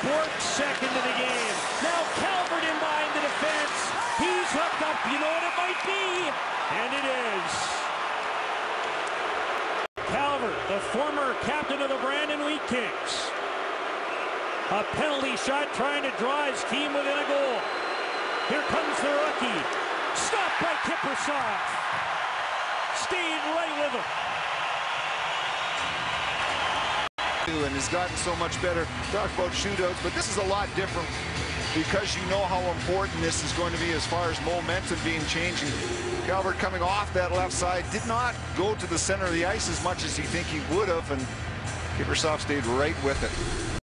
Bourque second to the game. Now Calvert in behind the defense. He's hooked up. You know what it might be? And it is. Calvert, the former captain of the Brandon Wheat Kings. A penalty shot trying to draw his team within a goal. Here comes the rookie. Stopped by Kiprusoff. Stayed right with him. And has gotten so much better. Talk about shootouts, but this is a lot different because you know how important this is going to be as far as momentum being changing. Calvert coming off that left side did not go to the center of the ice as much as you think he would have, and Kiprusoff stayed right with it.